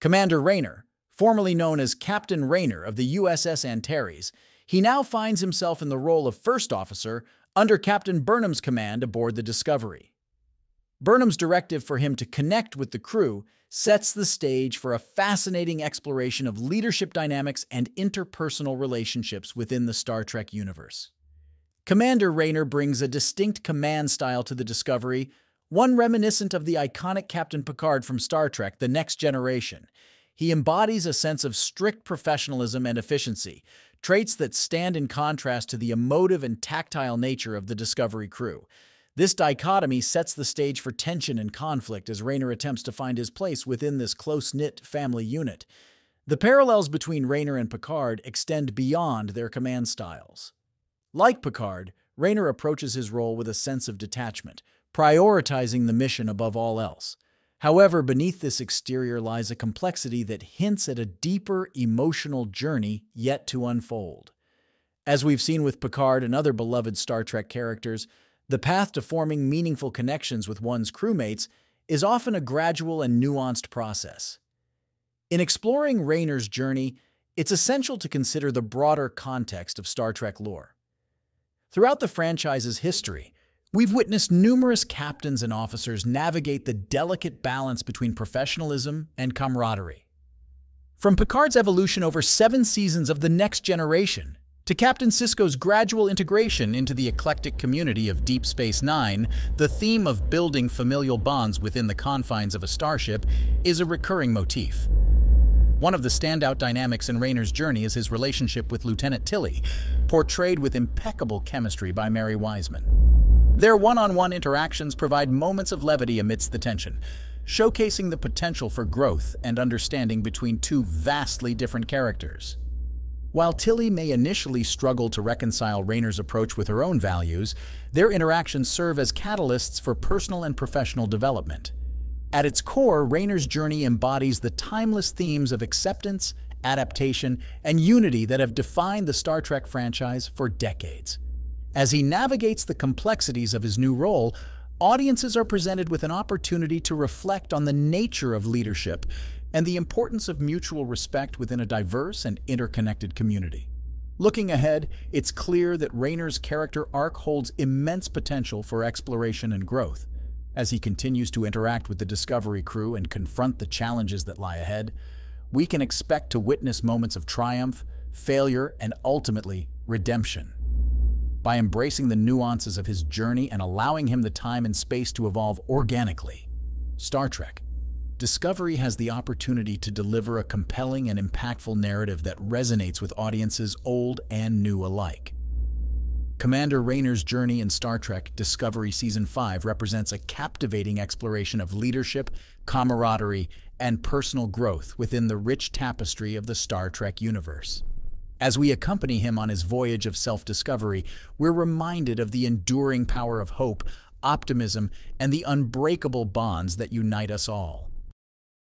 Commander Rayner, formerly known as Captain Rayner of the USS Antares, he now finds himself in the role of first officer under Captain Burnham's command aboard the Discovery. Burnham's directive for him to connect with the crew sets the stage for a fascinating exploration of leadership dynamics and interpersonal relationships within the Star Trek universe. Commander Rayner brings a distinct command style to the Discovery, one reminiscent of the iconic Captain Picard from Star Trek The Next Generation. He embodies a sense of strict professionalism and efficiency, traits that stand in contrast to the emotive and tactile nature of the Discovery crew. This dichotomy sets the stage for tension and conflict as Rayner attempts to find his place within this close-knit family unit. The parallels between Rayner and Picard extend beyond their command styles. Like Picard, Rayner approaches his role with a sense of detachment, prioritizing the mission above all else. However, beneath this exterior lies a complexity that hints at a deeper emotional journey yet to unfold. As we've seen with Picard and other beloved Star Trek characters, the path to forming meaningful connections with one's crewmates is often a gradual and nuanced process. In exploring Rayner's journey, it's essential to consider the broader context of Star Trek lore. Throughout the franchise's history, we've witnessed numerous captains and officers navigate the delicate balance between professionalism and camaraderie. From Picard's evolution over seven seasons of The Next Generation to Captain Sisko's gradual integration into the eclectic community of Deep Space Nine, the theme of building familial bonds within the confines of a starship is a recurring motif. One of the standout dynamics in Rayner's journey is his relationship with Lieutenant Tilly, portrayed with impeccable chemistry by Mary Wiseman. Their one-on-one -on -one interactions provide moments of levity amidst the tension, showcasing the potential for growth and understanding between two vastly different characters. While Tilly may initially struggle to reconcile Rayner's approach with her own values, their interactions serve as catalysts for personal and professional development. At its core, Rayner's journey embodies the timeless themes of acceptance, adaptation, and unity that have defined the Star Trek franchise for decades. As he navigates the complexities of his new role, audiences are presented with an opportunity to reflect on the nature of leadership and the importance of mutual respect within a diverse and interconnected community. Looking ahead, it's clear that Rayner's character arc holds immense potential for exploration and growth. As he continues to interact with the Discovery crew and confront the challenges that lie ahead, we can expect to witness moments of triumph, failure, and ultimately, redemption. By embracing the nuances of his journey and allowing him the time and space to evolve organically, Star Trek Discovery has the opportunity to deliver a compelling and impactful narrative that resonates with audiences old and new alike. Commander Rayner's journey in Star Trek Discovery Season 5 represents a captivating exploration of leadership, camaraderie, and personal growth within the rich tapestry of the Star Trek universe. As we accompany him on his voyage of self-discovery, we're reminded of the enduring power of hope, optimism, and the unbreakable bonds that unite us all.